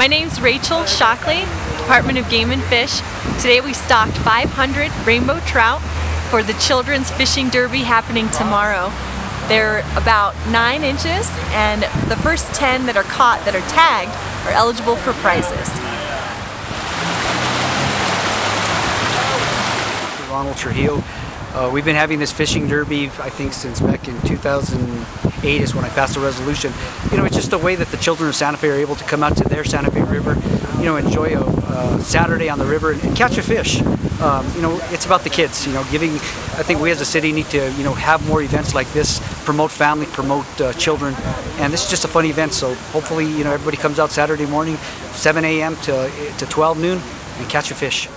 My name's Rachel Shockley, Department of Game and Fish. Today we stocked 500 rainbow trout for the Children's Fishing Derby happening tomorrow. They're about 9 inches and the first 10 that are caught that are tagged are eligible for prizes. Ronald Trujillo. Uh, we've been having this fishing derby, I think, since back in 2008 is when I passed a resolution. You know, it's just a way that the children of Santa Fe are able to come out to their Santa Fe River, you know, enjoy a uh, Saturday on the river and, and catch a fish. Um, you know, it's about the kids. You know, giving. I think we as a city need to, you know, have more events like this, promote family, promote uh, children, and this is just a fun event. So hopefully, you know, everybody comes out Saturday morning, 7 a.m. to to 12 noon, and catch a fish.